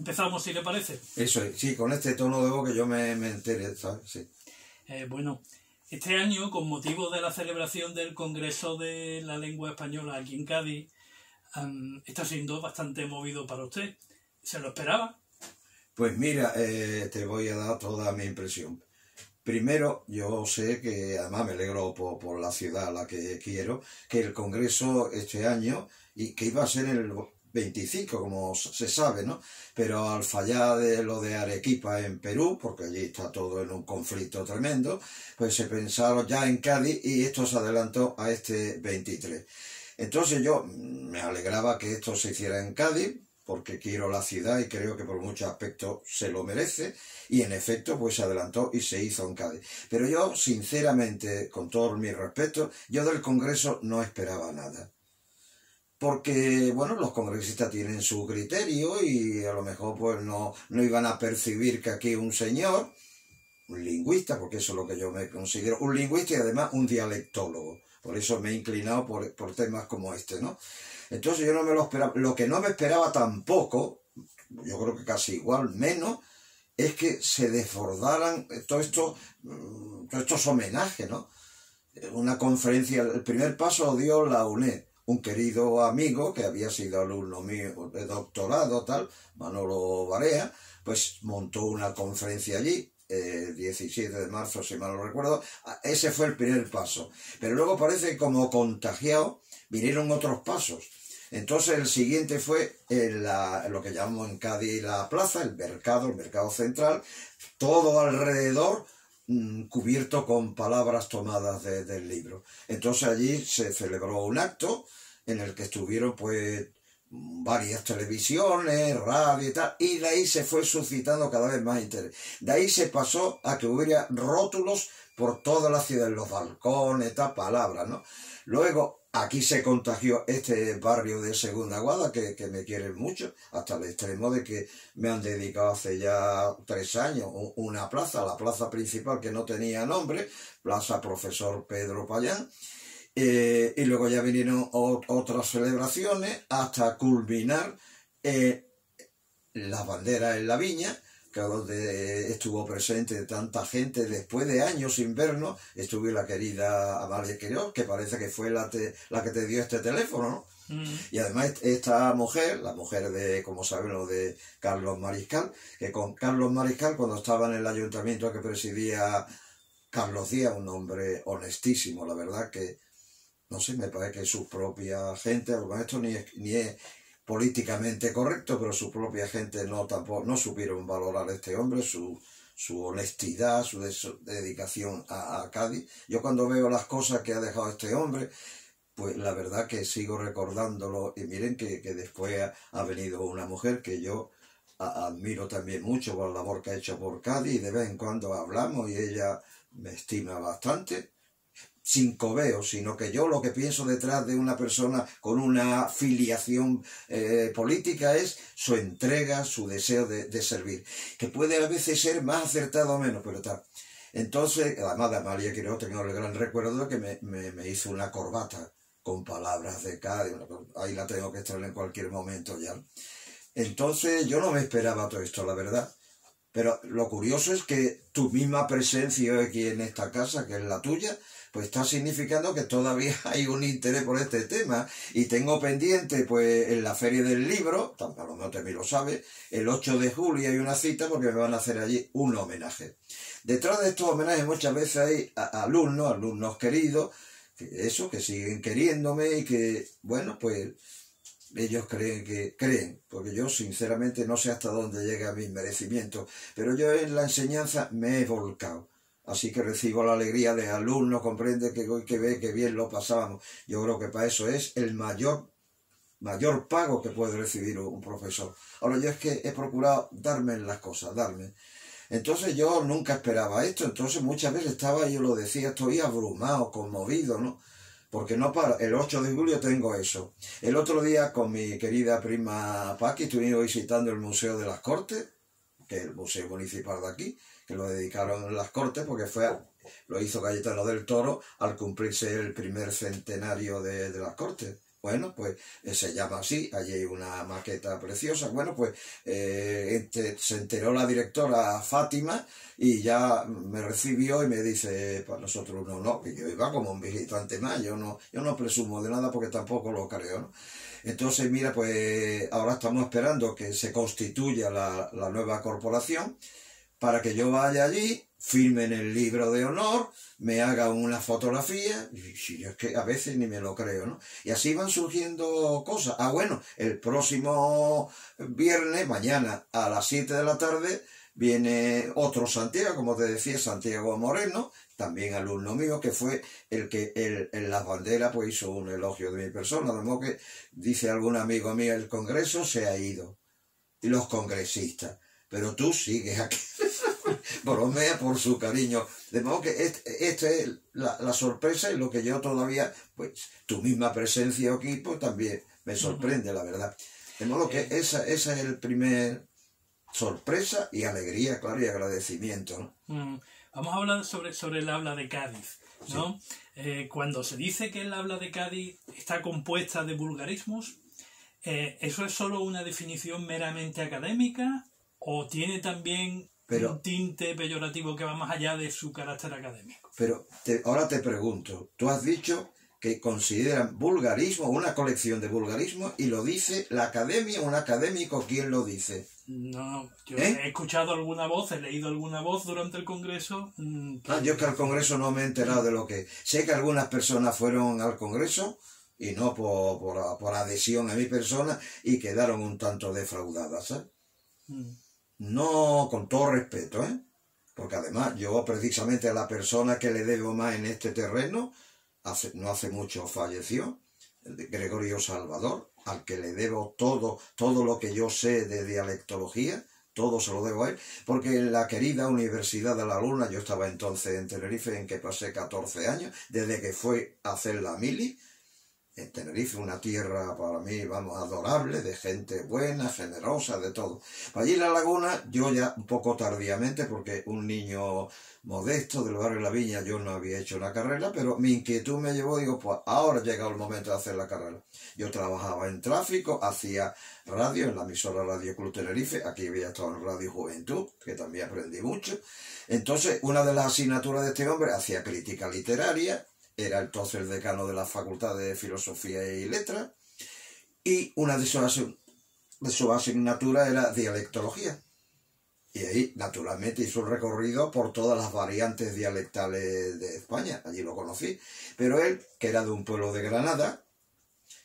Empezamos, si le parece. Eso es, sí, con este tono de voz que yo me, me entere, ¿sabes? Sí. Eh, bueno, este año, con motivo de la celebración del Congreso de la Lengua Española aquí en Cádiz, está siendo bastante movido para usted. ¿Se lo esperaba? Pues mira, eh, te voy a dar toda mi impresión. Primero, yo sé que, además me alegro por, por la ciudad a la que quiero, que el Congreso este año, y que iba a ser el 25, como se sabe, ¿no? Pero al fallar de lo de Arequipa en Perú, porque allí está todo en un conflicto tremendo, pues se pensaron ya en Cádiz y esto se adelantó a este 23. Entonces yo mm, me alegraba que esto se hiciera en Cádiz, porque quiero la ciudad y creo que por muchos aspectos se lo merece, y en efecto pues se adelantó y se hizo en Cádiz. Pero yo, sinceramente, con todo mi respeto, yo del Congreso no esperaba nada porque, bueno, los congresistas tienen su criterio y a lo mejor pues no, no iban a percibir que aquí un señor, un lingüista, porque eso es lo que yo me considero, un lingüista y además un dialectólogo. Por eso me he inclinado por, por temas como este, ¿no? Entonces yo no me lo esperaba. Lo que no me esperaba tampoco, yo creo que casi igual, menos, es que se desbordaran todo esto, mm, todos estos homenajes, ¿no? Una conferencia, el primer paso dio la UNED un querido amigo que había sido alumno mío de doctorado, tal, Manolo Barea, pues montó una conferencia allí, eh, 17 de marzo, si mal no recuerdo. Ah, Ese fue el primer paso. Pero luego parece como contagiado vinieron otros pasos. Entonces el siguiente fue lo que llamamos en Cádiz la plaza, el mercado, el mercado central, todo alrededor mm, cubierto con palabras tomadas de- del libro. Entonces allí se celebró un acto en el que estuvieron pues varias televisiones, radio y tal, y de ahí se fue suscitando cada vez más interés. De ahí se pasó a que hubiera rótulos por toda la ciudad, en los balcones, tal, palabras, ¿no? Luego, aquí se contagió este barrio de Segunda Guada, que, que me quieren mucho, hasta el extremo de que me han dedicado hace ya tres años una plaza, la plaza principal que no tenía nombre, Plaza Profesor Pedro Payán, eh, y luego ya vinieron otras celebraciones hasta culminar eh, las banderas en la viña, que donde estuvo presente tanta gente después de años sin vernos, estuvo la querida Amalia Queiroz, que parece que fue la, te- la que te dio este teléfono, ¿no? Mm, Y además est- esta mujer, la mujer de, como saben, lo de Carlos Mariscal, que con Carlos Mariscal, cuando estaba en el ayuntamiento que presidía Carlos Díaz, un hombre honestísimo, la verdad que, no sé, me parece que su propia gente, esto ni es, ni es políticamente correcto, pero su propia gente no tampoco, no supieron valorar a este hombre, su, su honestidad, su dedicación a, Cádiz. Yo cuando veo las cosas que ha dejado este hombre, pues la verdad que sigo recordándolo y miren que, que después ha, ha venido una mujer que yo admiro también mucho por la labor que ha hecho por Cádiz y de vez en cuando hablamos y ella me estima bastante sin cobeo, sino que yo lo que pienso detrás de una persona con una filiación eh, política es su entrega, su deseo de, de servir, que puede a veces ser más acertado o menos, pero tal. Entonces, además de Amalia Quiroz, tengo el gran recuerdo que me, me- hizo una corbata con palabras de Cádiz, ahí la tengo que extraer en cualquier momento ya. Entonces, yo no me esperaba todo esto, la verdad. Pero lo curioso es que tu misma presencia aquí en esta casa, que es la tuya, pues está significando que todavía hay un interés por este tema. Y tengo pendiente, pues, en la Feria del Libro, a lo mejor también lo sabe, el 8 de julio hay una cita porque me van a hacer allí un homenaje. Detrás de estos homenajes muchas veces hay alumnos, alumnos queridos, que eso, que siguen queriéndome y que, bueno, pues ellos creen que creen, porque yo sinceramente no sé hasta dónde llega mi merecimiento, pero yo en la enseñanza me he volcado. Así que recibo la alegría de alumnos, comprende que, que ve que bien lo pasábamos. Yo creo que para eso es el mayor, mayor pago que puede recibir un profesor. Ahora yo es que he procurado darme las cosas, darme. Entonces yo nunca esperaba esto, entonces muchas veces estaba, yo lo decía, estoy abrumado, conmovido, ¿no? Porque no para, el 8 de julio tengo eso. El otro día con mi querida prima Paqui estuvimos visitando el Museo de las Cortes, que el Museo Municipal de aquí, que lo dedicaron en las Cortes porque fue, lo hizo Cayetano del Toro al cumplirse el primer centenario de, de las Cortes, Bueno, pues eh, se llama así, allí hay una maqueta preciosa. Bueno, pues eh, se enteró la directora Fátima y ya me recibió y me dice, para nosotros no, no, que yo iba como un visitante más, yo no, yo no presumo de nada porque tampoco lo creo, ¿no? Entonces, mira, pues ahora estamos esperando que se constituya la, la nueva corporación para que yo vaya allí, firme en el libro de honor, me haga una fotografía, y es que a veces ni me lo creo, ¿no? Y así van surgiendo cosas. Ah, bueno, el próximo viernes, mañana a las 7 de la tarde, viene otro Santiago, como te decía, Santiago Moreno, también alumno mío, que fue el que en las banderas pues hizo un elogio de mi persona, de modo que dice algún amigo mío, el Congreso se ha ido, y los congresistas, pero tú sigues aquí. bromea por su cariño. De modo que esta es la, sorpresa y lo que yo todavía, pues tu misma presencia aquí, pues también me sorprende, la verdad. De modo que esa, esa es el primer sorpresa y alegría, claro, y agradecimiento. Mm. Vamos a hablar sobre, sobre el habla de Cádiz. ¿no? Eh, cuando se dice que el habla de Cádiz está compuesta de vulgarismos, eh, ¿eso es solo una definición meramente académica o tiene también pero, un tinte peyorativo que va más allá de su carácter académico. Pero ahora te pregunto, tú has dicho que consideran vulgarismo una colección de vulgarismo y lo dice la academia, un académico, ¿quién lo dice? No, yo ¿Eh? he escuchado alguna voz, he leído alguna voz durante el Congreso. Mm, ah, yo que al Congreso no me he enterado de lo que... Sé que algunas personas fueron al Congreso y no por, por, adhesión a mi persona y quedaron un tanto defraudadas, ¿sabes? Mm. No con todo respeto, ¿eh? Porque además yo precisamente a la persona que le debo más en este terreno, hace, no hace mucho falleció, Gregorio Salvador, al que le debo todo, todo lo que yo sé de dialectología, todo se lo debo a él, porque en la querida Universidad de la Luna, yo estaba entonces en Tenerife, en que pasé 14 años, desde que fue a hacer la mili, en Tenerife, una tierra para mí, vamos, adorable, de gente buena, generosa, de todo. Allí en la laguna, yo ya un poco tardíamente, porque un niño modesto del barrio de la Viña, yo no había hecho una carrera, pero mi inquietud me llevó, digo, pues ahora ha llegado el momento de hacer la carrera. Yo trabajaba en tráfico, hacía radio en la emisora Radio Club Tenerife, aquí había estado en Radio Juventud, que también aprendí mucho. Entonces, una de las asignaturas de este hombre hacía crítica literaria, era entonces el decano de la Facultad de Filosofía y Letras, y una de sus, de asignaturas era dialectología. Y ahí, naturalmente, hizo un recorrido por todas las variantes dialectales de España, allí lo conocí. Pero él, que era de un pueblo de Granada,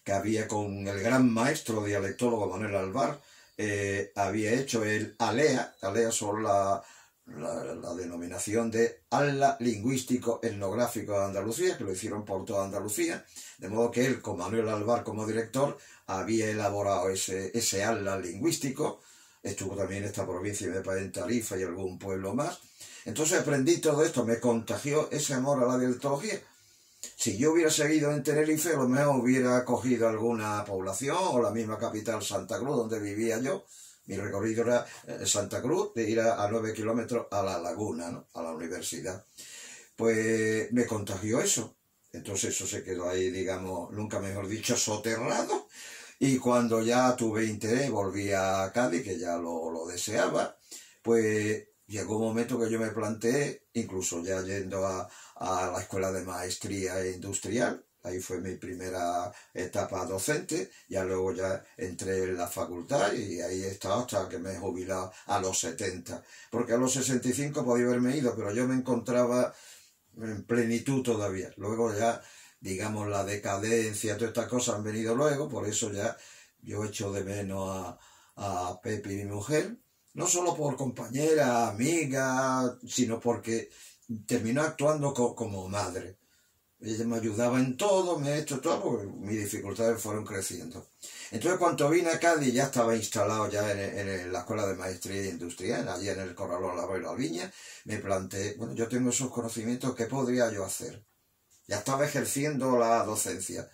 que había con el gran maestro dialectólogo Manuel Alvar, eh, había hecho el ALEA, ALEA son la, la, denominación de ALA Lingüístico Etnográfico de Andalucía, que lo hicieron por toda Andalucía, de modo que él, con Manuel Alvar como director, había elaborado ese, ese ALA lingüístico, estuvo también en esta provincia de en Tarifa y algún pueblo más. Entonces aprendí todo esto, me contagió ese amor a la dialectología. Si yo hubiera seguido en Tenerife, a lo mejor hubiera cogido alguna población o la misma capital Santa Cruz, donde vivía yo, mi recorrido era eh, Santa Cruz, de ir a, nueve kilómetros a la laguna, a la universidad. Pues me contagió eso. Entonces eso se quedó ahí, digamos, nunca mejor dicho, soterrado. Y cuando ya tuve interés, volví a Cádiz, que ya lo, lo deseaba, pues llegó un momento que yo me planteé, incluso ya yendo a, a la escuela de maestría industrial, Ahí fue mi primera etapa docente, ya luego ya entré en la facultad y ahí he estado hasta que me he jubilado a los 70. Porque a los 65 podía haberme ido, pero yo me encontraba en plenitud todavía. Luego ya, digamos, la decadencia, todas estas cosas han venido luego, por eso ya yo echo de menos a, a Pepe y mi mujer, no solo por compañera, amiga, sino porque terminó actuando como madre ella me ayudaba en todo, me ha hecho todo, porque mis dificultades fueron creciendo. Entonces, cuando vine a Cádiz, ya estaba instalado ya en, la Escuela de Maestría Industrial, allí en el Corralón La la Viña, me planteé, bueno, yo tengo esos conocimientos, ¿qué podría yo hacer? Ya estaba ejerciendo la docencia.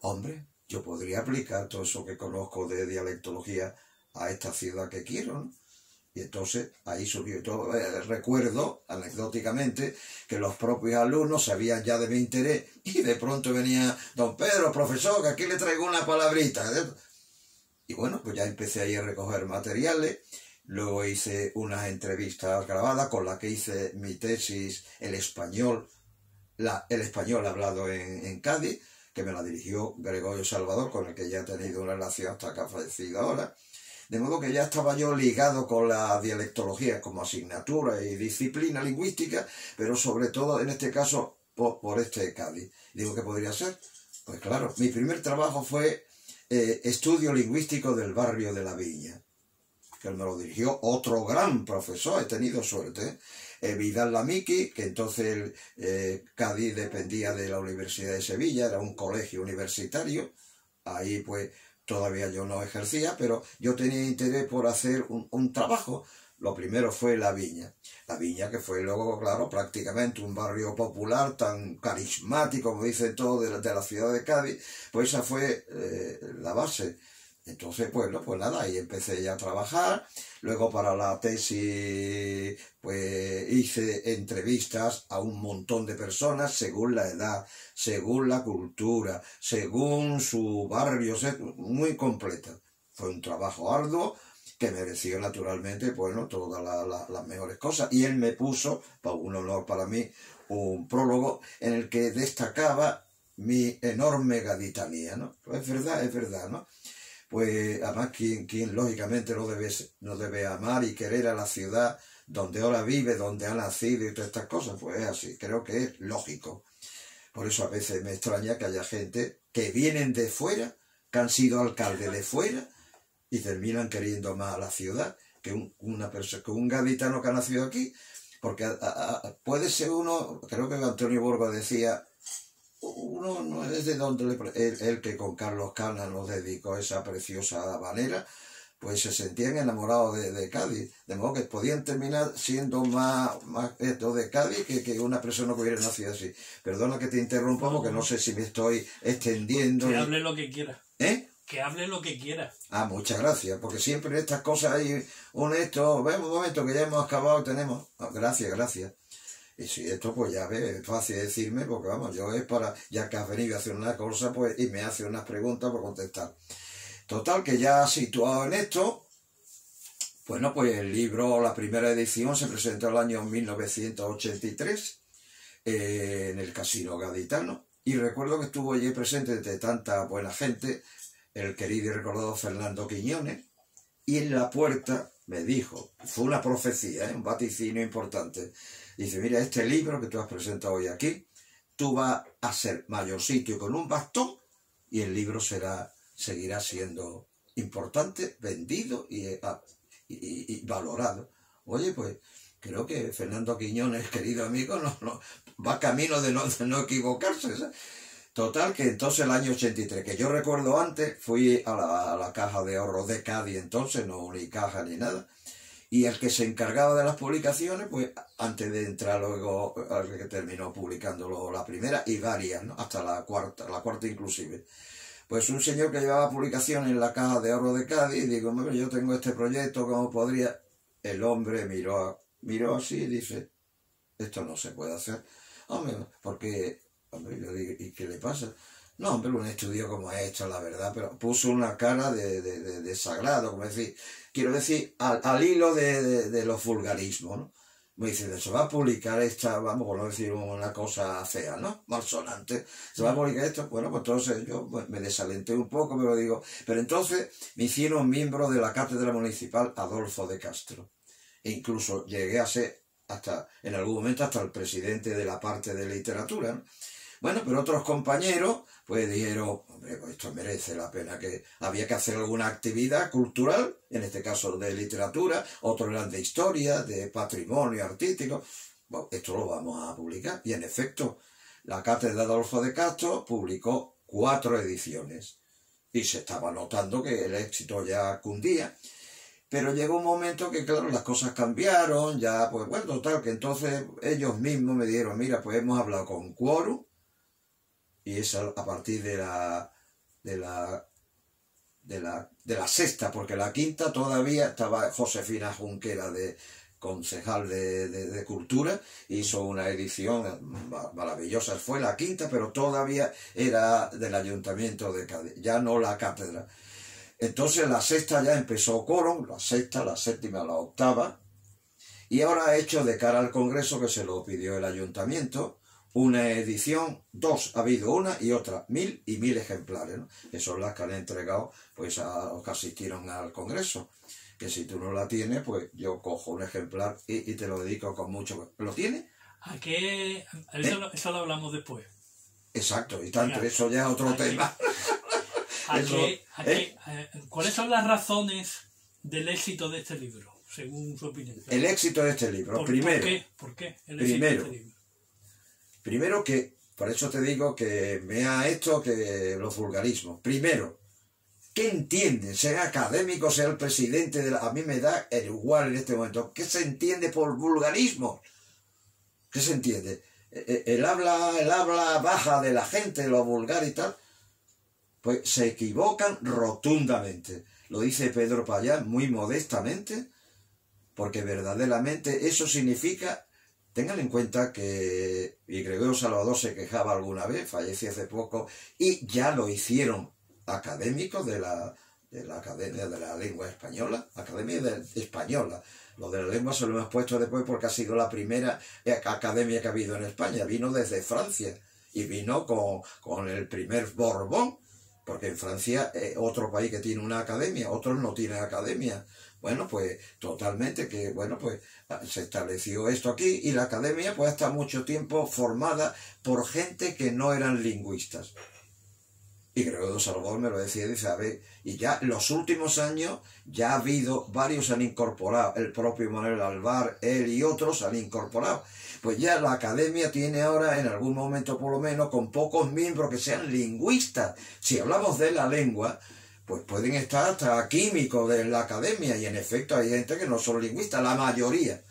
Hombre, yo podría aplicar todo eso que conozco de dialectología a esta ciudad que quiero, ¿no? Y entonces ahí surgió todo. Eh, recuerdo, anecdóticamente, que los propios alumnos sabían ya de mi interés y de pronto venía, don Pedro, profesor, que aquí le traigo una palabrita. Y bueno, pues ya empecé ahí a recoger materiales. Luego hice unas entrevistas grabadas con las que hice mi tesis, el español, el español hablado en, en Cádiz, que me la dirigió Gregorio Salvador, con el que ya he tenido una relación hasta que ha fallecido ahora. De modo que ya estaba yo ligado con la dialectología como asignatura y disciplina lingüística, pero sobre todo en este caso por, este Cádiz. Digo, ¿qué podría ser? Pues claro, mi primer trabajo fue eh, estudio lingüístico del barrio de la Viña, que me lo dirigió otro gran profesor, he tenido suerte, eh, Vidal Lamiki, que entonces eh, Cádiz dependía de la Universidad de Sevilla, era un colegio universitario, ahí pues todavía yo no ejercía, pero yo tenía interés por hacer un, trabajo. Lo primero fue la viña. La viña que fue luego, claro, prácticamente un barrio popular tan carismático, como dicen todos, de, la ciudad de Cádiz, pues esa fue eh, la base. Entonces, bueno, pues nada, ahí empecé ya a trabajar. Luego para la tesis, pues hice entrevistas a un montón de personas según la edad, según la cultura, según su barrio, muy completa. Fue un trabajo arduo que mereció naturalmente, bueno, todas las mejores cosas. Y él me puso, un honor para mí, un prólogo en el que destacaba mi enorme gaditanía, ¿no? Es verdad, es verdad, ¿no? Pues además quien, quien lógicamente no debe, no debe amar y querer a la ciudad donde ahora vive, donde ha nacido y todas estas cosas, pues es así, creo que es lógico. Por eso a veces me extraña que haya gente que vienen de fuera, que han sido alcalde de fuera y terminan queriendo más a la ciudad que un, una persona, que un gaditano que ha nacido aquí, porque puede ser uno, creo que Antonio Borgo decía, uno no es de donde el, que con Carlos Cana nos dedicó esa preciosa habanera, pues se sentían enamorados de, Cádiz, de modo que podían terminar siendo más, más esto de Cádiz que, que una persona que hubiera nacido así. Perdona que te interrumpa porque no sé si me estoy extendiendo. Que hable lo que quiera. ¿Eh? Que hable lo que quiera. Ah, muchas gracias, porque siempre en estas cosas hay un esto, vemos un momento que ya hemos acabado, tenemos. Ah, gracias, gracias. Y si esto, pues ya ves, es fácil decirme, porque vamos, yo es para, ya que has venido a hacer una cosa, pues, y me hace unas preguntas por contestar. Total, que ya situado en esto, bueno, pues el libro, la primera edición, se presentó en el año 1983 eh, en el Casino Gaditano. Y recuerdo que estuvo allí presente de tanta buena gente el querido y recordado Fernando Quiñones. Y en la puerta me dijo, fue una profecía, ¿eh? un vaticinio importante Dice, mira, este libro que tú has presentado hoy aquí, tú vas a ser mayorcito con un bastón y el libro será, seguirá siendo importante, vendido y, valorado. Oye, pues creo que Fernando Quiñones, querido amigo, no, va camino de no, no equivocarse. Total, que entonces el año 83, que yo recuerdo antes, fui a la, a la caja de ahorro de Cádiz entonces, no ni caja ni nada, y el que se encargaba de las publicaciones, pues antes de entrar luego, al que terminó publicando la primera y varias, ¿no? hasta la cuarta, la cuarta inclusive. Pues un señor que llevaba publicaciones en la caja de oro de Cádiz, y digo, yo tengo este proyecto, ¿cómo podría? El hombre miró, miró así y dice, esto no se puede hacer. Hombre, porque, hombre, yo digo, ¿y qué le pasa? No, hombre, un estudio como hecho, la verdad, pero puso una cara de, de, de, sagrado, como decir, quiero decir, al, hilo de, los vulgarismos, ¿no? Me dice, se va a publicar esta, vamos, por no decir una cosa fea, ¿no? Malsonante. Se va a publicar esto. Bueno, pues entonces yo pues, me desalenté un poco, pero digo, pero entonces me hicieron miembro de la cátedra municipal Adolfo de Castro. E incluso llegué a ser hasta, en algún momento, hasta el presidente de la parte de literatura, ¿no? Bueno, pero otros compañeros pues dijeron, hombre, pues esto merece la pena, que había que hacer alguna actividad cultural, en este caso de literatura, otros eran de historia, de patrimonio artístico. Bueno, esto lo vamos a publicar. Y en efecto, la cátedra de Adolfo de Castro publicó cuatro ediciones. Y se estaba notando que el éxito ya cundía. Pero llegó un momento que, claro, las cosas cambiaron, ya, pues bueno, total, que entonces ellos mismos me dieron, mira, pues hemos hablado con Quorum, y es a, partir de la, de la, de la de la sexta, porque la quinta todavía estaba Josefina Junquera de concejal de, de, cultura, hizo una edición maravillosa, fue la quinta, pero todavía era del ayuntamiento de Cádiz, ya no la cátedra. Entonces la sexta ya empezó Coron, la sexta, la séptima, la octava, y ahora ha hecho de cara al Congreso que se lo pidió el ayuntamiento, una edición, dos, ha habido una y otra, mil y mil ejemplares, ¿no? que son las que han entregado pues a los que asistieron al Congreso. Que si tú no la tienes, pues yo cojo un ejemplar y, te lo dedico con mucho. ¿Lo tienes? ¿A qué? Eso, ¿Eh? eso, lo hablamos después. Exacto, y tanto, eso ya es otro tema. ¿eh? Eh, ¿Cuáles son las razones del éxito de este libro, según su opinión? El éxito de este libro, primero. ¿Por qué? ¿Por qué el éxito primero, de este libro? Primero que, por eso te digo que ha hecho que los vulgarismos. Primero, ¿qué entiende? Sea académico, sea el presidente de la... A mí me da el igual en este momento. ¿Qué se entiende por vulgarismo? ¿Qué se entiende? E, e, el habla, el habla baja de la gente, lo vulgar y tal, pues se equivocan rotundamente. Lo dice Pedro Payán muy modestamente, porque verdaderamente eso significa Tengan en cuenta que y Gregorio Salvador se quejaba alguna vez, falleció hace poco, y ya lo hicieron académicos de la, de la Academia de la Lengua Española, Academia Española. Lo de la lengua se lo hemos puesto después porque ha sido la primera academia que ha habido en España. Vino desde Francia y vino con, con el primer Borbón, porque en Francia es otro país que tiene una academia, otros no tienen academia. Bueno, pues totalmente que, bueno, pues ah, se estableció esto aquí y la academia pues hasta mucho tiempo formada por gente que no eran lingüistas. Y creo que Salvador me lo decía, dice, a ver, y ya en los últimos años ya ha habido, varios han incorporado, el propio Manuel Alvar, él y otros han incorporado. Pues ya la academia tiene ahora, en algún momento por lo menos, con pocos miembros que sean lingüistas. Si hablamos de la lengua, pues pueden estar hasta químicos de la academia y en efecto hay gente que no son lingüistas, la mayoría.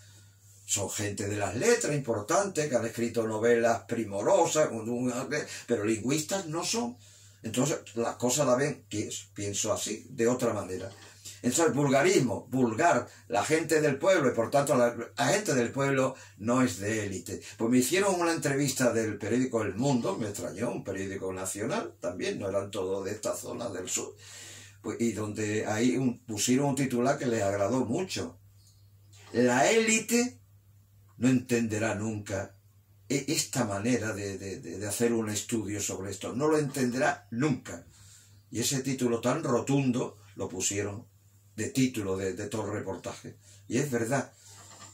Son gente de las letras importantes, que han escrito novelas primorosas, pero lingüistas no son. Entonces las cosas la ven, pienso así, de otra manera. Entonces el vulgarismo, vulgar, la gente del pueblo, y por tanto la, gente del pueblo no es de élite. Pues me hicieron una entrevista del periódico El Mundo, me extrañó, un periódico nacional, también no eran todos de esta zona del sur pues, y donde ahí pusieron un titular que les agradó mucho. La élite no entenderá nunca e, esta manera de, hacer un estudio sobre esto. No lo entenderá nunca. Y ese título tan rotundo lo pusieron de título de, de todo el reportaje. Y es verdad.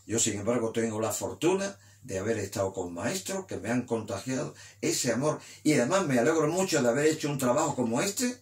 Yo, sin embargo, tengo la fortuna de haber estado con maestros que me han contagiado ese amor. Y además me alegro mucho de haber hecho un trabajo como este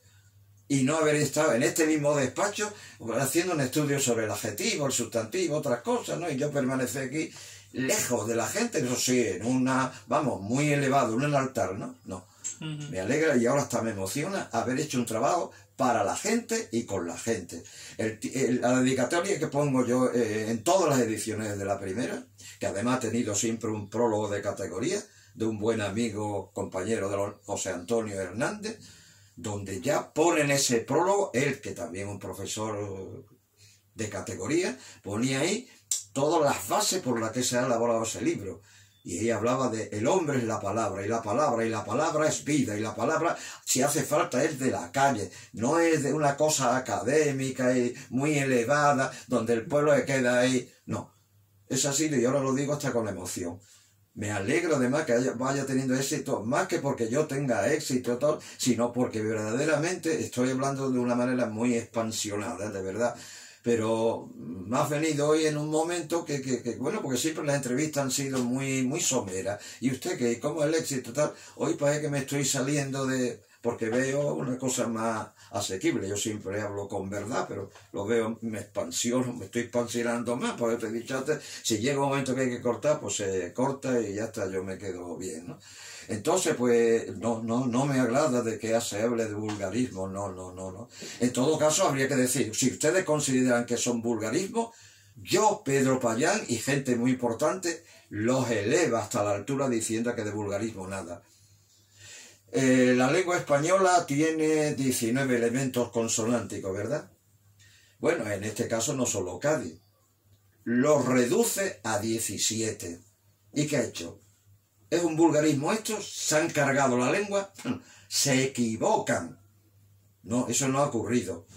y no haber estado en este mismo despacho haciendo un estudio sobre el adjetivo, el sustantivo, otras cosas, ¿no? Y yo permanecí aquí lejos de la gente, eso sí, en una, vamos, muy elevado, en un altar, ¿no? No. Me alegra y ahora hasta me emociona haber hecho un trabajo para la gente y con la gente. la dedicatoria que pongo yo eh, en todas las ediciones de la primera, que además ha tenido siempre un prólogo de categoría, de un buen amigo, compañero de José Antonio Hernández, donde ya ponen ese prólogo, él que también es un profesor de categoría, ponía ahí todas las bases por las que se ha elaborado ese libro. Y ahí hablaba de el hombre es la palabra, y la palabra, y la palabra es vida, y la palabra, si hace falta, es de la calle, no es de una cosa académica y muy elevada, donde el pueblo se queda ahí. No, es así, y ahora lo digo hasta con emoción. Me alegro además que vaya teniendo éxito, más que porque yo tenga éxito, todo, sino porque verdaderamente estoy hablando de una manera muy expansionada, de verdad. Pero me ha venido hoy en un momento que, que, bueno, porque siempre las entrevistas han sido muy, muy someras. Y usted, que como el éxito tal, hoy parece que me estoy saliendo de, porque veo una cosa más asequible. Yo siempre hablo con verdad, pero lo veo, me expansiono, me estoy expansionando más, porque te he dicho antes, si llega un momento que hay que cortar, pues se corta y ya está, yo me quedo bien, ¿no? Entonces, pues, no, no, no me agrada de que se hable de vulgarismo, no, no, no, no. En todo caso, habría que decir, si ustedes consideran que son vulgarismo, yo, Pedro Payán y gente muy importante, los eleva hasta la altura diciendo que de vulgarismo nada. Eh, la lengua española tiene 19 elementos consonánticos, ¿verdad? Bueno, en este caso no solo Cádiz. Los reduce a 17. ¿Y qué ha hecho? ¿Es un vulgarismo esto? ¿Se han cargado la lengua? Se equivocan. No, eso no ha ocurrido.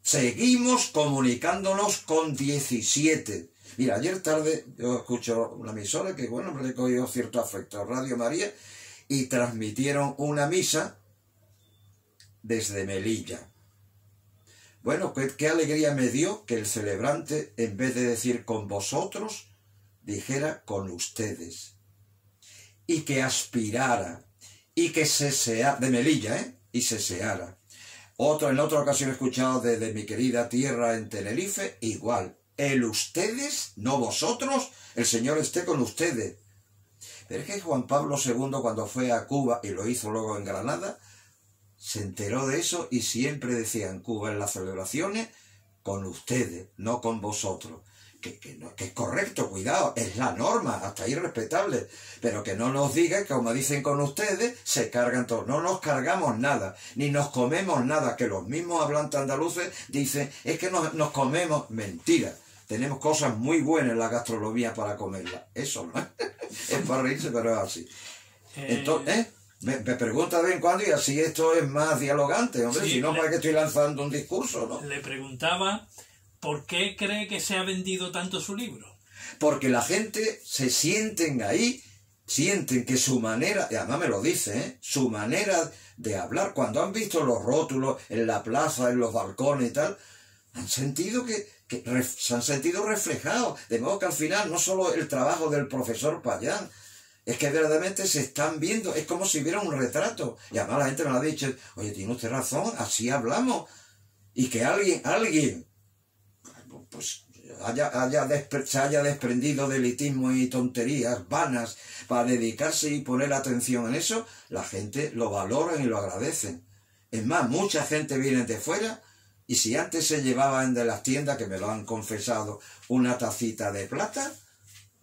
Seguimos comunicándonos con 17. Mira, ayer tarde yo escucho una emisora que, bueno, le he cogido cierto afecto, Radio María, y transmitieron una misa desde Melilla. Bueno, qué, qué alegría me dio que el celebrante, en vez de decir con vosotros, dijera con ustedes. Y que aspirara, y que se sea, de Melilla, ¿eh? Y se seara. Otro, en otra ocasión he escuchado desde mi querida tierra en Tenerife, igual. El ustedes, no vosotros, el Señor esté con ustedes. Pero es que Juan Pablo II cuando fue a Cuba y lo hizo luego en Granada, se enteró de eso y siempre decía en Cuba en las celebraciones, con ustedes, no con vosotros que, que, no, que, es correcto, cuidado, es la norma, hasta ahí respetable, pero que no nos diga que como dicen con ustedes, se cargan todos, no nos cargamos nada, ni nos comemos nada, que los mismos hablantes andaluces dicen, es que nos, nos comemos, mentira, tenemos cosas muy buenas en la gastronomía para comerla, eso no es para reírse, pero es así. Entonces, ¿eh? Me, me, pregunta de vez en cuando y así esto es más dialogante, hombre, sí, si no, ¿para qué estoy lanzando un discurso? ¿no? Le preguntaba ¿Por qué cree que se ha vendido tanto su libro? Porque la gente se sienten ahí, sienten que su manera, y además me lo dice, ¿eh? su manera de hablar, cuando han visto los rótulos en la plaza, en los balcones y tal, han sentido que, se han sentido reflejados. De modo que al final no solo el trabajo del profesor Payán, es que verdaderamente se están viendo, es como si hubiera un retrato. Y además la gente me lo ha dicho, oye, tiene usted razón, así hablamos. Y que alguien, alguien, pues haya, se haya desprendido de elitismo y tonterías vanas para dedicarse y poner atención en eso, la gente lo valora y lo agradecen. Es más, mucha gente viene de fuera y si antes se llevaban de las tiendas, que me lo han confesado, una tacita de plata,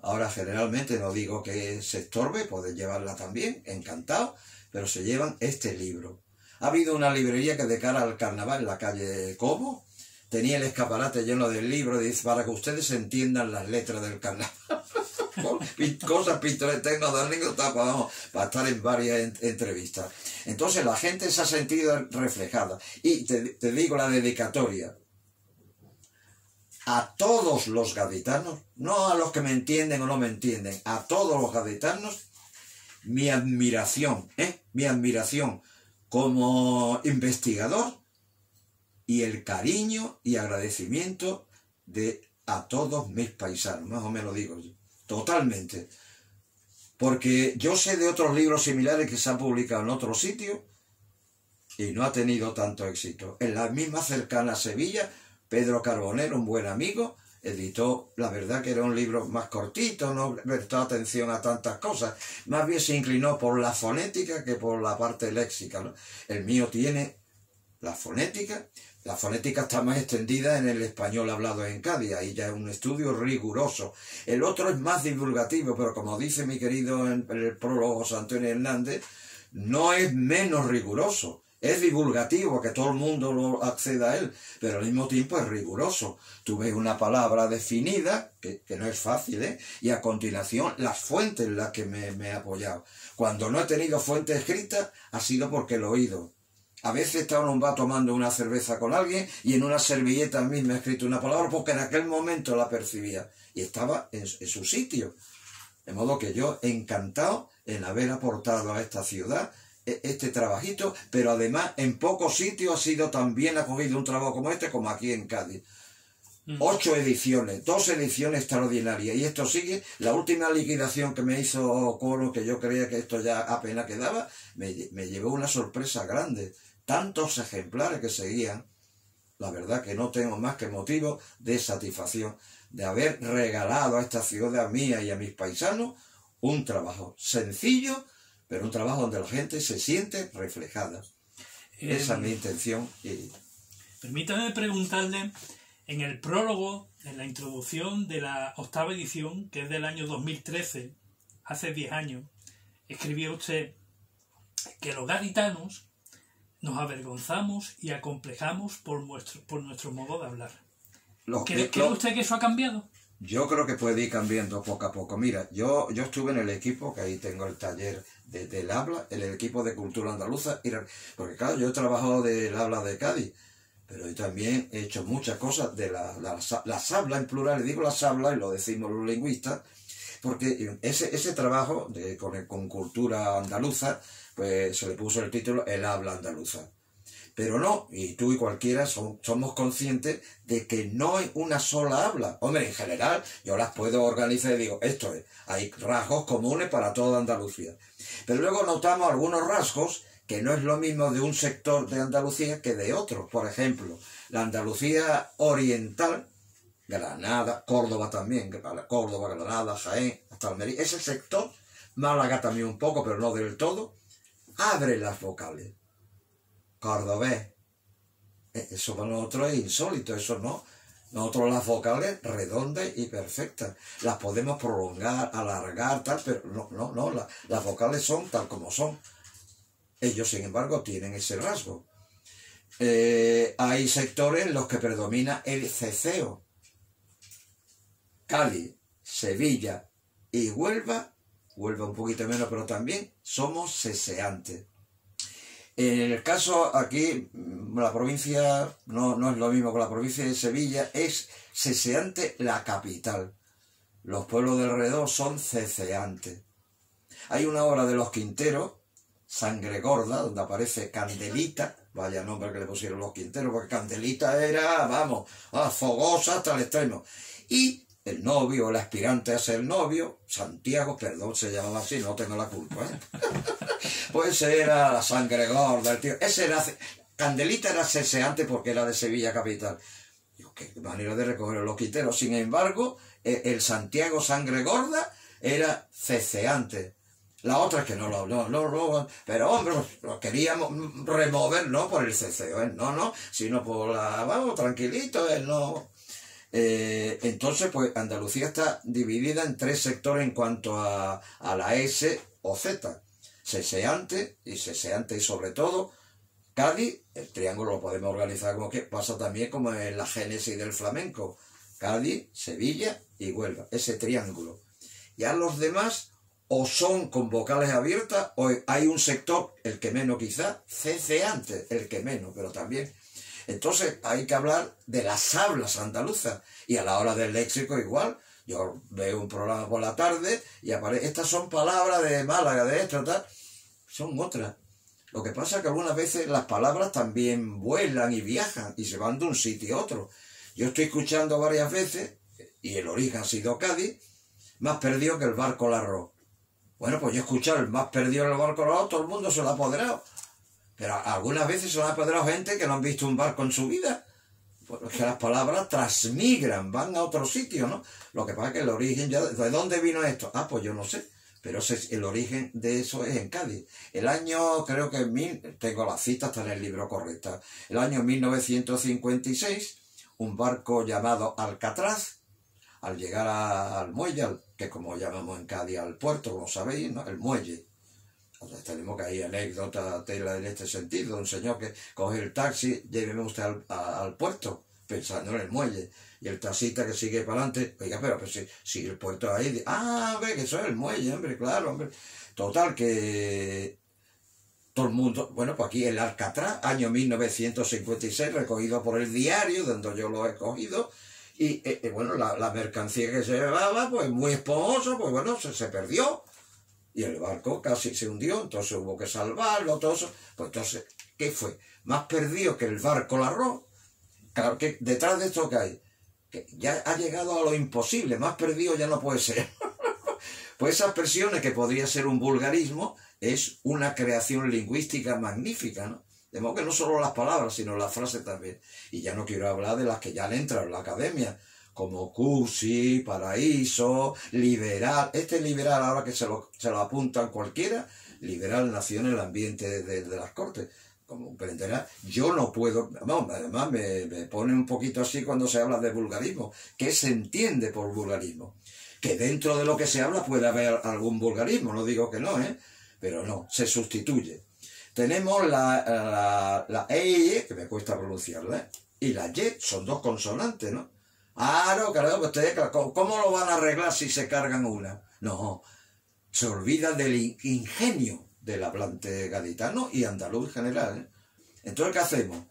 ahora generalmente no digo que se estorbe, pueden llevarla también, encantado, pero se llevan este libro. Ha habido una librería que de cara al carnaval en la calle Cobo, tenía el escaparate lleno del libro, dice, para que ustedes entiendan las letras del carnaval. Cosas pintorescas, de anécdotas para, para estar en varias entrevistas. Entonces la gente se ha sentido reflejada. Y te, te digo la dedicatoria. A todos los gaditanos, no a los que me entienden o no me entienden, a todos los gaditanos, mi admiración, ¿eh? mi admiración como investigador y el cariño y agradecimiento de a todos mis paisanos, más o menos digo yo, totalmente. Porque yo sé de otros libros similares que se han publicado en otros sitios y no ha tenido tanto éxito. En la misma cercana Sevilla, Pedro Carbonero, un buen amigo, editó, la verdad que era un libro más cortito, no prestó atención a tantas cosas, más bien se inclinó por la fonética que por la parte léxica. El mío tiene la fonética, la fonética está más extendida en el español hablado en Cádiz, ahí ya es un estudio riguroso. El otro es más divulgativo, pero como dice mi querido en el prólogo Antonio Hernández, no es menos riguroso. Es divulgativo, que todo el mundo lo acceda a él, pero al mismo tiempo es riguroso. Tú ves una palabra definida, que, no es fácil, ¿eh? y a continuación las fuentes en las que me, me he apoyado. Cuando no he tenido fuente escrita, ha sido porque lo he oído. A veces está uno va tomando una cerveza con alguien y en una servilleta misma ha escrito una palabra porque en aquel momento la percibía y estaba en, en, su sitio. De modo que yo encantado en haber aportado a esta ciudad este trabajito, pero además en pocos sitios ha sido también acogido un trabajo como este como aquí en Cádiz. Ocho ediciones, dos ediciones extraordinarias. Y esto sigue. La última liquidación que me hizo Coro, que yo creía que esto ya apenas quedaba, me, me llevó una sorpresa grande tantos ejemplares que seguían, la verdad que no tengo más que motivo de satisfacción de haber regalado a esta ciudad mía y a mis paisanos un trabajo sencillo, pero un trabajo donde la gente se siente reflejada. Eh, Esa es mi intención. Y... Permítame preguntarle, en el prólogo, en la introducción de la octava edición, que es del año 2013, hace 10 años, escribió usted que los gaditanos nos avergonzamos y acomplejamos por nuestro, por nuestro modo de hablar. ¿Cree, usted que eso ha cambiado? Yo creo que puede ir cambiando poco a poco. Mira, yo, yo estuve en el equipo, que ahí tengo el taller de- del habla, en el equipo de cultura andaluza, porque claro, yo he trabajado del habla de Cádiz, pero yo también he hecho muchas cosas de la- la- hablas en plural, y digo las hablas, y lo decimos los lingüistas, porque ese, ese trabajo de, con, con cultura andaluza, pues se le puso el título El habla andaluza. Pero no, y tú y cualquiera somos conscientes de que no hay una sola habla. Hombre, en general, yo las puedo organizar y digo, esto es, hay rasgos comunes para toda Andalucía. Pero luego notamos algunos rasgos que no es lo mismo de un sector de Andalucía que de otro. Por ejemplo, la Andalucía oriental, Granada, Córdoba también, Córdoba, Granada, Jaén, hasta Almería, ese sector, Málaga también un poco, pero no del todo, abre las vocales cordobés. Eh, Eso para nosotros es insólito, eso no. Nosotros las vocales redondas y perfectas. Las podemos prolongar, alargar, tal, pero no, no, no. la- las vocales son tal como son. Ellos, sin embargo, tienen ese rasgo. Eh, hay sectores en los que predomina el ceceo. Cali, Sevilla y Huelva, Huelva un poquito menos, pero también somos ceseantes. En el caso aquí, mm, la provincia no, no es lo mismo que la provincia de Sevilla, es ceseante la capital. Los pueblos de alrededor son ceceantes. Hay una obra de los Quinteros, Sangre Gorda, donde aparece Candelita, vaya nombre que le pusieron los Quinteros, porque Candelita era, vamos, ah, fogosa hasta el extremo. Y el novio, el aspirante a ser novio, Santiago, perdón, se llamaba así, no tengo la culpa, ¿eh? Pues era la sangre gorda, el tío. Ese era. Candelita era ceseante porque era de Sevilla capital. Digo, qué manera de recoger los quiteros. Sin embargo, eh, el Santiago Sangre Gorda era ceceante. La otra es que no lo, no, no, pero hombre, lo queríamos remover, no por el ceceo, ¿eh? no, no, sino por la, vamos, tranquilito, ¿eh? no. Eh, entonces, pues Andalucía está dividida en tres sectores en cuanto a, la S o Z seseante y seseante y sobre todo Cádiz, el triángulo lo podemos organizar como que pasa también como en la génesis del flamenco, Cádiz, Sevilla y Huelva, ese triángulo. Y a los demás o son con vocales abiertas o hay un sector, el que menos quizá, ceceante, el que menos, pero también. Entonces hay que hablar de las hablas andaluzas y a la hora del léxico igual. Yo veo un programa por la tarde y aparece, estas son palabras de Málaga, de esto, tal son otras. Lo que pasa es que algunas veces las palabras también vuelan y viajan y se van de un sitio a otro. Yo estoy escuchando varias veces, y el origen ha sido Cádiz, más perdido que el barco al arroz. Bueno, pues yo he escuchado el más perdido que el barco al arroz, todo el mundo se lo ha apoderado. Pero algunas veces se lo ha apoderado gente que no han visto un barco en su vida. Porque las palabras transmigran, van a otro sitio, ¿no? Lo que pasa es que el origen ya... ¿De dónde vino esto? Ah, pues yo no sé. Pero el origen de eso es en Cádiz. El año, creo que mil, tengo la cita, en el libro correcta. El año 1956, un barco llamado Alcatraz, al llegar al muelle, que como llamamos en Cádiz al puerto, como sabéis, ¿no? el muelle. Entonces tenemos que hay anécdota tela en este sentido. Un señor que coge el taxi, lléveme usted al, a- al puerto, pensando en el muelle. Y el taxista que sigue para adelante, oiga, pero pues, si, si el puerto ahí, di- ah, hombre, que eso es el muelle, hombre, claro, hombre. Total, que todo el mundo, bueno, pues aquí el Alcatraz, año 1956, recogido por el diario, donde yo lo he cogido, y eh, eh, bueno, la, la mercancía que se llevaba, pues muy esponjosa, pues bueno, se, se perdió, y el barco casi se hundió, entonces hubo que salvarlo, todo eso, pues entonces, ¿qué fue? Más perdido que el barco la arroz, claro que detrás de esto que hay, que ya ha llegado a lo imposible, más perdido ya no puede ser. Pues esas expresiones que podría ser un vulgarismo es una creación lingüística magnífica, ¿no? De modo que no solo las palabras, sino las frases también. Y ya no quiero hablar de las que ya le entran en la academia, como cursi, paraíso, liberal. Este liberal, ahora que se lo, se lo apuntan cualquiera, liberal nació en el ambiente de, las cortes. Como comprenderá, yo no puedo, vamos, además me, me pone un poquito así cuando se habla de vulgarismo. ¿Qué se entiende por vulgarismo? que dentro de lo que se habla puede haber algún vulgarismo, no digo que no, ¿eh? pero no, se sustituye. Tenemos la, la, la E, que me cuesta pronunciarla, ¿eh? y la Y, son dos consonantes, ¿no? Claro, claro, pues ustedes, ¿cómo lo van a arreglar si se cargan una? No, se olvida del ingenio del hablante gaditano y andaluz en general. ¿eh? Entonces, ¿qué hacemos?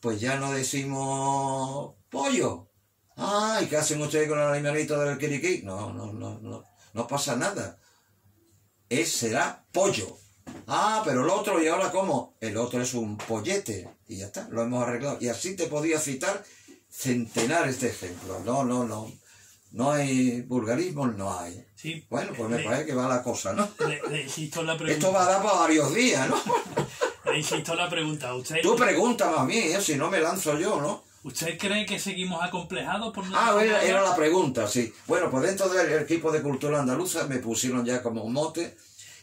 Pues ya no decimos pollo. Ay, ¿qué hacen ustedes con el animalito del kiriquí? No, no, no, no, no pasa nada. Es, será pollo. Ah, pero el otro, ¿y ahora cómo? El otro es un pollete. Y ya está, lo hemos arreglado. Y así te podía citar centenares de ejemplos. No, no, no. No hay vulgarismo, no hay. Sí. Bueno, pues me parece que va la cosa, ¿no? Le, insisto la pregunta. Esto va a dar para varios días, ¿no? le insisto la pregunta. ¿Usted, Tú pregúntame a mí, ¿eh? si no me lanzo yo, ¿no? ¿Usted cree que seguimos acomplejados por Ah, era, era la pregunta, sí. Bueno, pues dentro del equipo de cultura andaluza me pusieron ya como mote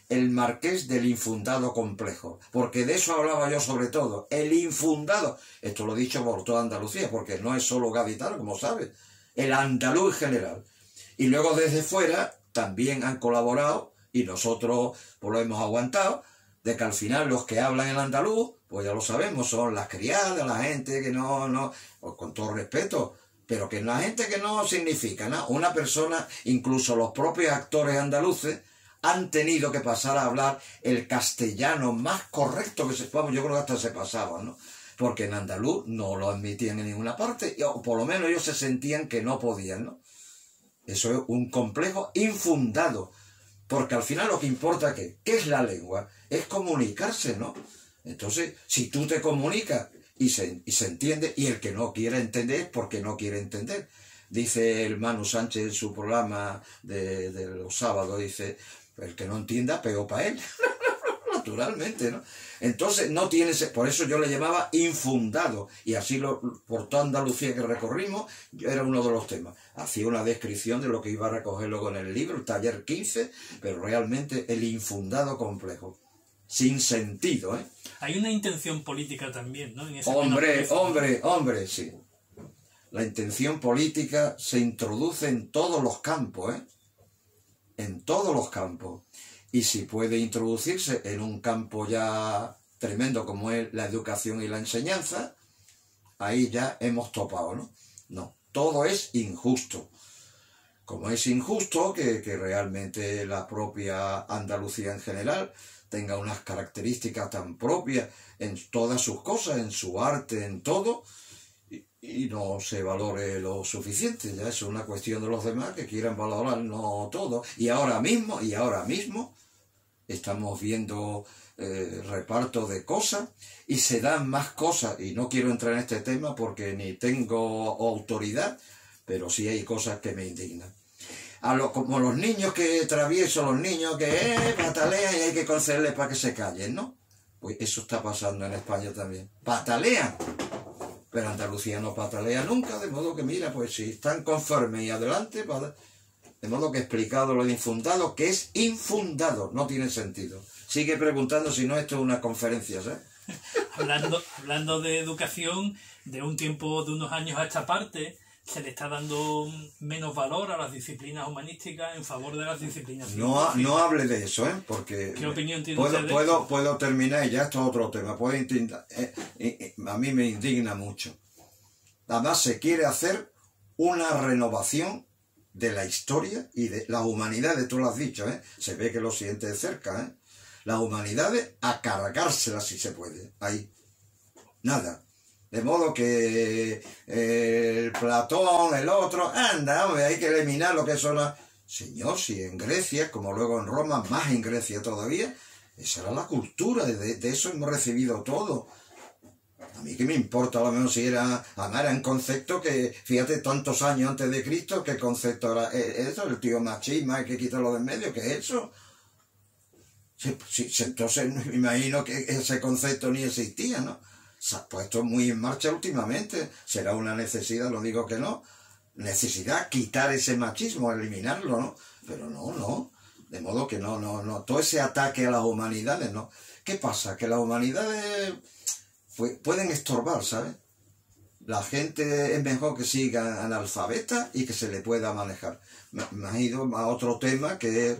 el marqués del infundado complejo, porque de eso hablaba yo sobre todo, el infundado, esto lo he dicho por toda Andalucía, porque no es solo gaditano, como sabes, el andaluz en general. Y luego desde fuera también han colaborado, y nosotros pues lo hemos aguantado, de que al final los que hablan en andaluz, pues ya lo sabemos, son las criadas, la gente que no, no, pues con todo respeto, pero que la gente que no significa una persona, incluso los propios actores andaluces, han tenido que pasar a hablar el castellano más correcto que se vamos, yo creo que hasta se pasaba, ¿no? Porque en andaluz no lo admitían en ninguna parte, o por lo menos ellos se sentían que no podían, ¿no? Eso es un complejo infundado, porque al final lo que importa que, ¿qué es la lengua? Es comunicarse, ¿no? Entonces, si tú te comunicas y se, y se entiende, y el que no quiere entender es porque no quiere entender. Dice el Manu Sánchez en su programa de los sábados, dice, el que no entienda, peor para él. Naturalmente, ¿no? Entonces no tiene, por eso yo le llamaba infundado, y así lo, por toda Andalucía que recorrimos, era uno de los temas. Hacía una descripción de lo que iba a recoger luego en el libro, el taller 15, pero realmente el infundado complejo. Sin sentido, ¿eh? Hay una intención política también, ¿no? hombre, hombre, hombre, sí. La intención política se introduce en todos los campos, ¿eh? En todos los campos. Y si puede introducirse en un campo ya tremendo como es la educación y la enseñanza, ahí ya hemos topado, ¿no? No, todo es injusto. Como es injusto que, que realmente la propia Andalucía en general tenga unas características tan propias en todas sus cosas, en su arte, en todo, y no se valore lo suficiente. Ya es una cuestión de los demás que quieran valorar no todo. Y ahora mismo, y ahora mismo, estamos viendo eh, reparto de cosas y se dan más cosas. Y no quiero entrar en este tema porque ni tengo autoridad, pero sí hay cosas que me indignan. A lo, como los niños que travieso, los niños que eh, patalean y hay que concederles para que se callen, ¿no? Pues eso está pasando en España también. Patalean pero Andalucía no patalea nunca, de modo que mira, pues si están conformes y adelante, de modo que explicado lo infundado, que es infundado, no tiene sentido. Sigue preguntando si no esto es una conferencia, ¿sabes? hablando, hablando de educación, de un tiempo, de unos años a esta parte, se le está dando menos valor a las disciplinas humanísticas en favor de las disciplinas No, no hable de eso, ¿eh? Porque ¿Qué opinión tiene puedo, usted puedo, puedo terminar y ya esto es otro tema. Puedo eh, eh, eh, a mí me indigna mucho. Además se quiere hacer una renovación de la historia y de las humanidades, tú lo has dicho, ¿eh? Se ve que lo siente de cerca, ¿eh? Las humanidades a cargárselas si se puede. Ahí. Nada. De modo que eh, el Platón, el otro, anda, hombre, hay que eliminar lo que son las... Señor, si en Grecia, como luego en Roma, más en Grecia todavía, esa era la cultura, de, eso hemos recibido todo. A mí que me importa a lo menos si era, además era un concepto que, fíjate, tantos años antes de Cristo, ¿qué concepto era eh, eso? El tío machismo, hay que quitarlo de en medio, ¿qué es eso? entonces me imagino que ese concepto ni existía, ¿no? Se ha puesto muy en marcha últimamente. Será una necesidad, lo digo que no. Necesidad quitar ese machismo, eliminarlo, ¿no? Pero no, no. De modo que no, no, no. Todo ese ataque a las humanidades, ¿no? ¿Qué pasa? Que las humanidades pueden estorbar, ¿sabes? La gente es mejor que siga analfabeta y que se le pueda manejar. Me, ha ido a otro tema que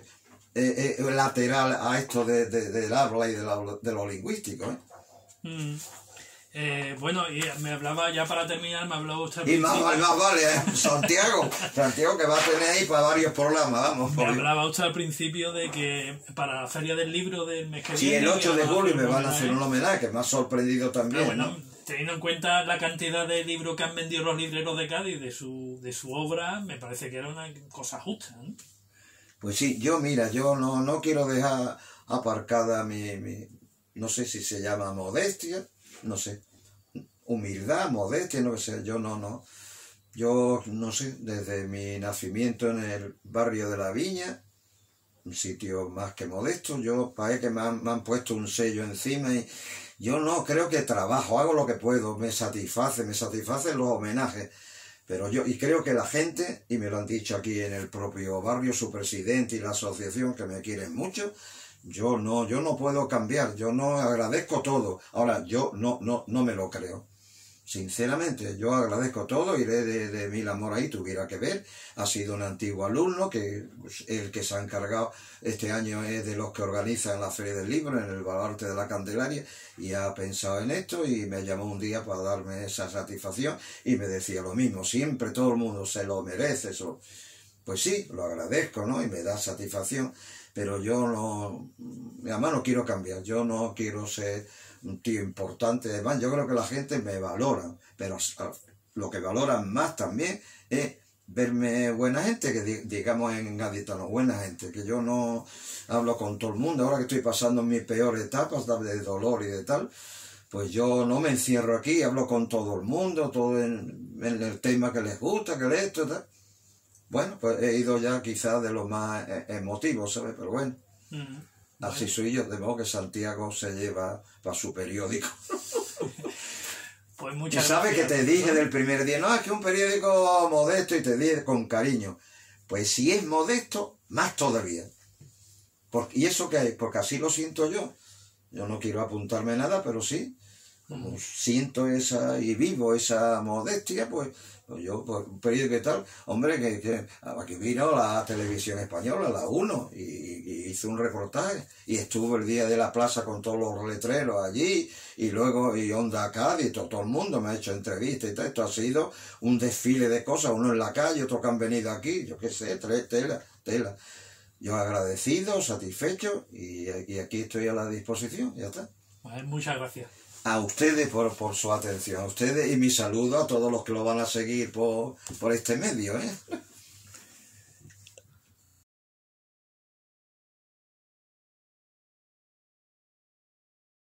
es, lateral a esto de, del habla y de, lo lingüístico. ¿eh? Mm Eh, bueno, y me hablaba ya para terminar, me hablaba usted. Y más, más vale, ¿eh? Santiago, Santiago que va a tener ahí para varios programas, vamos. Me hablaba usted al principio de que para la Feria del Libro del mes que viene. Sí, el 8 de julio me van a hacer un homenaje, que me ha sorprendido también. bueno, ¿no? teniendo en cuenta la cantidad de libros que han vendido los libreros de Cádiz de su, de su obra, me parece que era una cosa justa. ¿no? Pues sí, yo mira, yo no, no quiero dejar aparcada mi, mi, no sé si se llama modestia, no sé, humildad, modestia, no sé, yo no, no. Yo, no sé, desde mi nacimiento en el barrio de la Viña, un sitio más que modesto, yo parece que me han, me han puesto un sello encima y yo no creo que trabajo, hago lo que puedo, me satisface, me satisfacen los homenajes. Pero yo, y creo que la gente, y me lo han dicho aquí en el propio barrio, su presidente y la asociación que me quieren mucho, yo no, yo no puedo cambiar, yo no agradezco todo. Ahora, yo no, no, no me lo creo. Sinceramente, yo agradezco todo, iré de, de mil amor ahí, tuviera que ver. Ha sido un antiguo alumno, que pues, el que se ha encargado este año es de los que organizan la Feria del Libro en el Baluarte de la Candelaria, y ha pensado en esto y me llamó un día para darme esa satisfacción y me decía lo mismo, siempre todo el mundo se lo merece, eso. Pues sí, lo agradezco, ¿no? Y me da satisfacción, pero yo no, además no quiero cambiar, yo no quiero ser un tío importante. Además, yo creo que la gente me valora, pero lo que valoran más también es verme buena gente, que digamos en gaditano, buena gente, que yo no hablo con todo el mundo, ahora que estoy pasando mis peores etapas de dolor y de tal, pues yo no me encierro aquí, hablo con todo el mundo, todo en, el tema que les gusta, que les esto, tal. Bueno, pues he ido ya quizás de lo más eh, emotivo, ¿sabes? Pero bueno. Uh -huh. Así soy yo, de modo que Santiago se lleva para su periódico. Pues muchas y sabes que te dije del primer día, no, es que un periódico modesto y te dije con cariño. Pues si es modesto, más todavía. Porque, ¿Y eso qué hay? Porque así lo siento yo. Yo no quiero apuntarme nada, pero sí. Como siento esa y vivo esa modestia, pues yo, pues, un periódico y tal, hombre, que, aquí vino la televisión española, la 1, y, y, hizo un reportaje, y estuvo el día de la plaza con todos los letreros allí, y luego, y Onda Cádiz, todo, todo el mundo me ha hecho entrevistas y tal, esto ha sido un desfile de cosas, uno en la calle, otros que han venido aquí, yo qué sé, tres tela, tela. Yo agradecido, satisfecho, y, y aquí estoy a la disposición, ya está. Pues muchas gracias a ustedes por, por su atención, a ustedes y mi saludo a todos los que lo van a seguir por, por este medio. ¿eh?